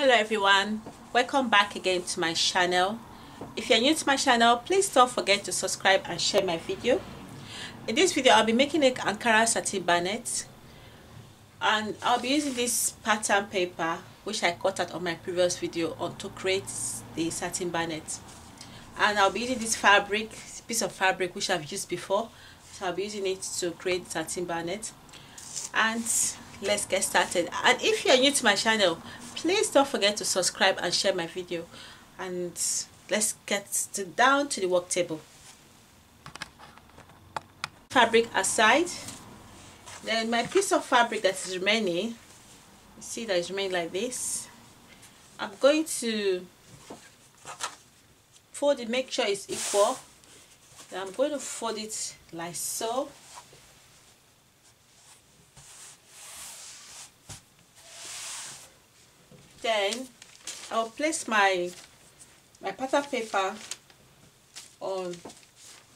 hello everyone. Welcome back again to my channel. If you're new to my channel please don't forget to subscribe and share my video. In this video I'll be making an Ankara satin bonnet and I'll be using this pattern paper which I cut out on my previous video on to create the satin bonnet and I'll be using this fabric piece of fabric which I've used before. So I'll be using it to create satin bonnet and let's get started. And if you're new to my channel please don't forget to subscribe and share my video. And let's get to, down to the work table. Fabric aside then my piece of fabric that is remaining you see that is remaining like this. I'm going to fold it make sure it's equal. Then I'm going to fold it like so then I'll place my my pattern paper on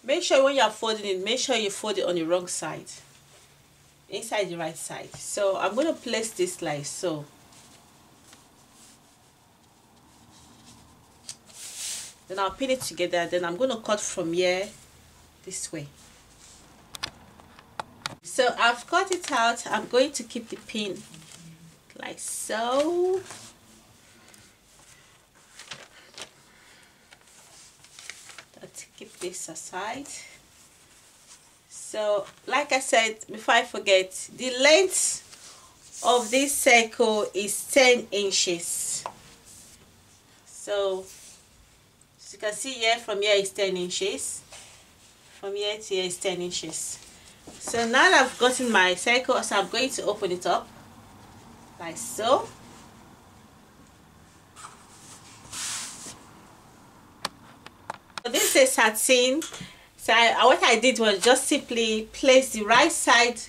make sure when you're folding it make sure you fold it on the wrong side inside the right side. So I'm going to place this like so. Then I'll pin it together. Then I'm going to cut from here this way. So I've cut it out. I'm going to keep the pin like so. Let's keep this aside. So like I said before I forget the length of this circle is 10 inches. So as you can see here from here is 10 inches. From here to here is 10 inches. So now I've gotten my circle so I'm going to open it up like so. This is satin so I, uh, what I did was just simply place the right side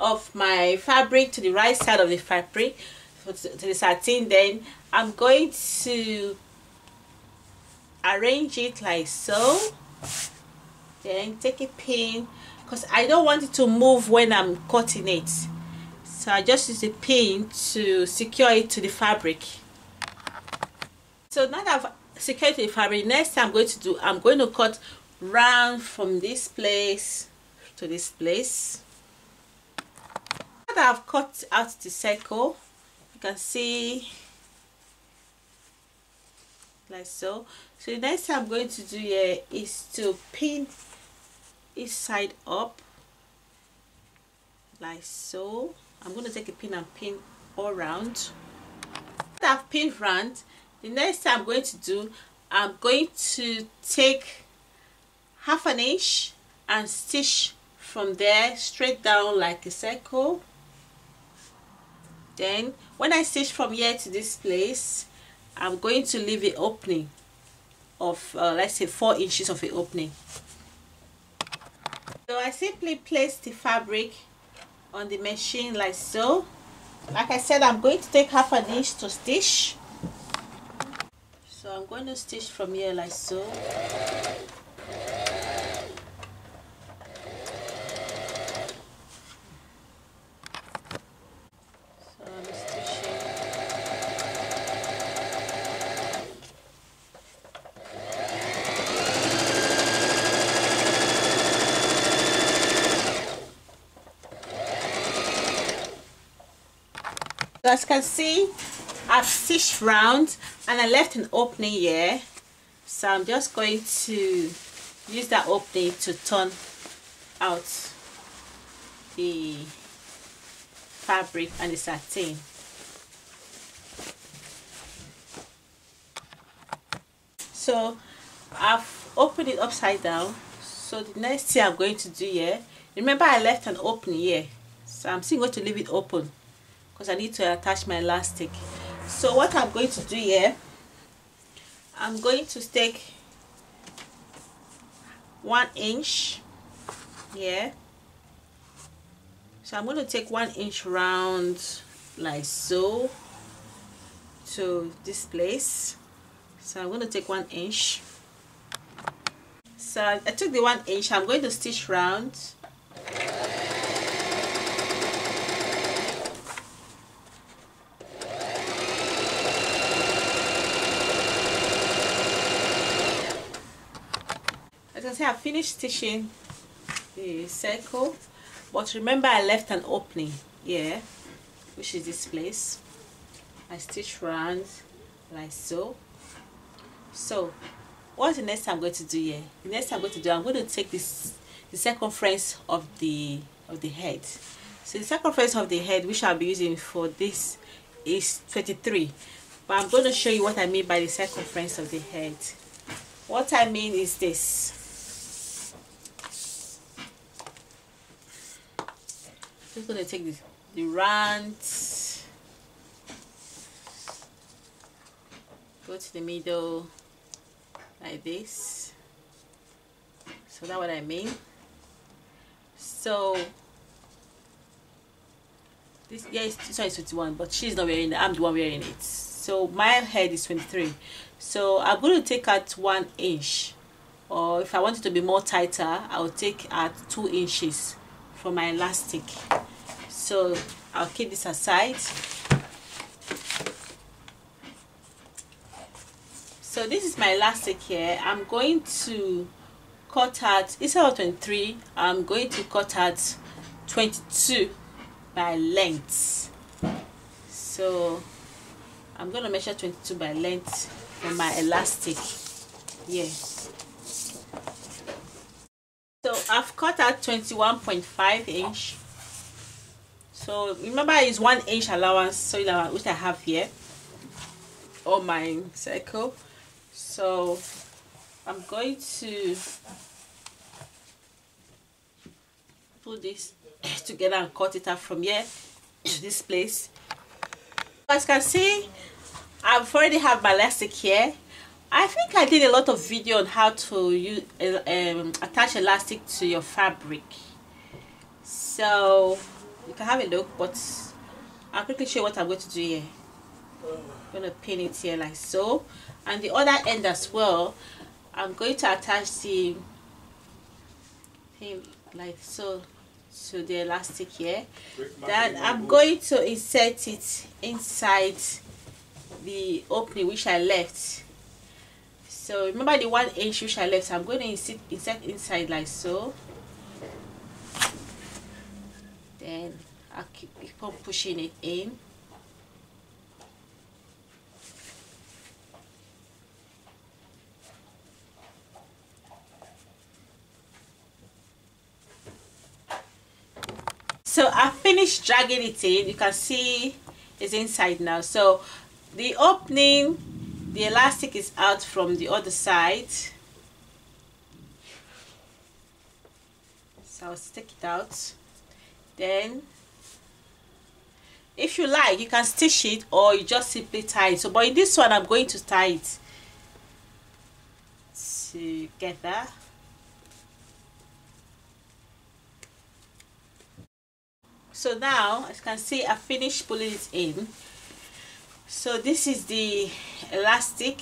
of my fabric to the right side of the fabric to the satin. Then I'm going to arrange it like so. Then take a pin because I don't want it to move when I'm cutting it so I just use a pin to secure it to the fabric. So now that I've secured the fabric next thing I'm going to do I'm going to cut round from this place to this place. Now that I've cut out the circle you can see like so. So the next thing I'm going to do here is to pin each side up like so I'm going to take a pin and pin all around I've pinned round the next thing I'm going to do I'm going to take half an inch and stitch from there straight down like a circle. Then when I stitch from here to this place I'm going to leave an opening of uh, let's say four inches of an opening. So I simply place the fabric on the machine like so. Like I said I'm going to take half an inch to stitch. So I'm going to stitch from here like so You can see, I've stitched round and I left an opening here. So I'm just going to use that opening to turn out the fabric and the satin. So I've opened it upside down. So the next thing I'm going to do here, remember I left an opening here. So I'm still going to leave it open because I need to attach my elastic. So what I'm going to do here I'm going to take one inch here. So I'm going to take one inch round like so to this place. So I'm going to take one inch. So I took the one inch I'm going to stitch round see I finished stitching the circle but remember I left an opening here which is this place. I stitch round like so. So what's the next I'm going to do here? The next I'm going to do I'm going to take this the circumference of the of the head. So the circumference of the head which I'll be using for this is 23 but I'm going to show you what I mean by the circumference of the head. What I mean is this just to take this the round go to the middle like this. So that's what I mean. So this yeah this one is 21 but she's not wearing it. I'm the one wearing it. So my head is 23 so I'm going to take out one inch. Or if I want it to be more tighter I'll take out two inches for my elastic so I'll keep this aside. So this is my elastic here. I'm going to cut out instead of 23 I'm going to cut out 22 by length. So I'm going to measure 22 by length for my elastic here. So I've cut out 21.5 inch so remember it's one inch allowance so which I have here on my circle. So I'm going to put this together and cut it out from here to this place. As you can see I've already have my elastic here. I think I did a lot of video on how to use um, attach elastic to your fabric. So you can have a look but I'll quickly show you what I'm going to do here. I'm going to pin it here like so. And the other end as well I'm going to attach the thing like so to the elastic here. Then I'm going to insert it inside the opening which I left. So remember the one inch which I left I'm going to insert, insert inside like so I keep, keep on pushing it in. So I finished dragging it in. You can see it's inside now. So the opening the elastic is out from the other side. So I'll stick it out then if you like you can stitch it or you just simply tie it. So but in this one I'm going to tie it together. So now as you can see I finished pulling it in. So this is the elastic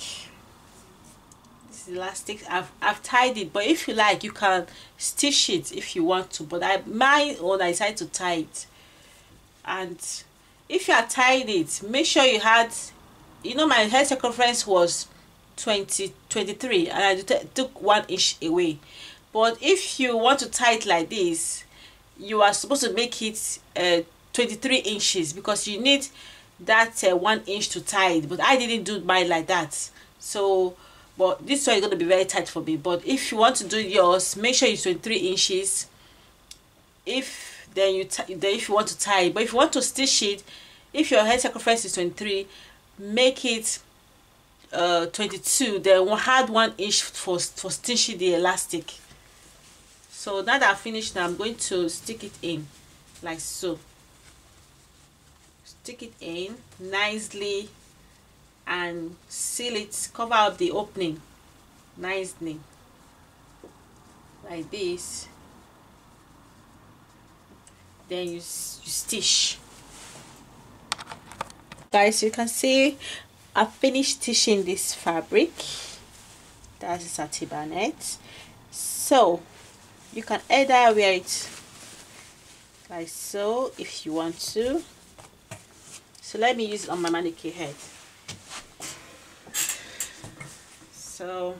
this elastic I've, I've tied it but if you like you can stitch it if you want to but I my own I decided to tie it. And if you are tying it make sure you had you know my head circumference was 20 23 and I took one inch away. But if you want to tie it like this you are supposed to make it uh, 23 inches because you need that uh, one inch to tie it. But I didn't do mine like that. So but this one is going to be very tight for me. But if you want to do yours make sure it's 23 inches. If then you then if you want to tie but if you want to stitch it if your head circumference is 23 make it uh 22 then we'll one inch for for stitching the elastic. So now that i finished i'm going to stick it in like so. Stick it in nicely and seal it cover up the opening nicely. Like this. Then you, you stitch. Guys you can see I finished stitching this fabric. That's a satin bonnet so you can either wear it like so if you want to. So let me use it on my mannequin head so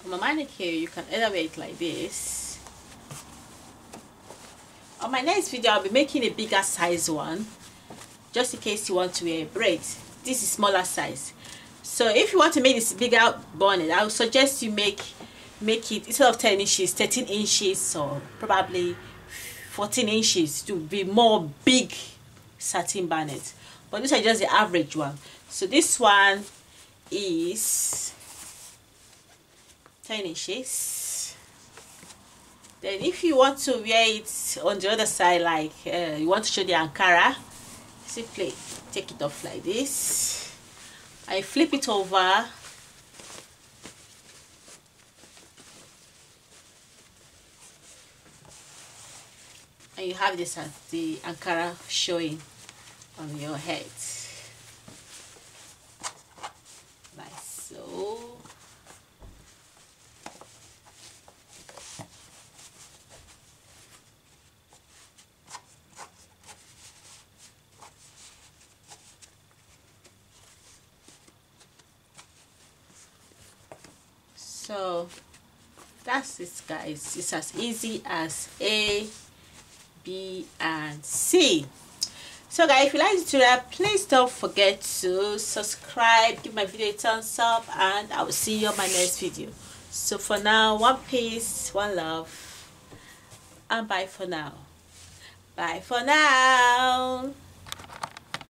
for my mannequin you can elevate like this. On my next video I'll be making a bigger size one just in case you want to wear braids this is smaller size. So if you want to make this bigger bonnet I would suggest you make make it instead of 10 inches 13 inches or probably 14 inches to be more big satin bonnet. But these are just the average one so this one is 10 inches. Then if you want to wear it on the other side like uh, you want to show the Ankara simply take it off like this. I flip it over. And you have this as the Ankara showing on your head like so so that's it guys. It's as easy as a b and c. So guys if you like this tutorial please don't forget to subscribe give my video a thumbs up and i will see you on my next video. So for now one peace one love and bye for now. Bye for now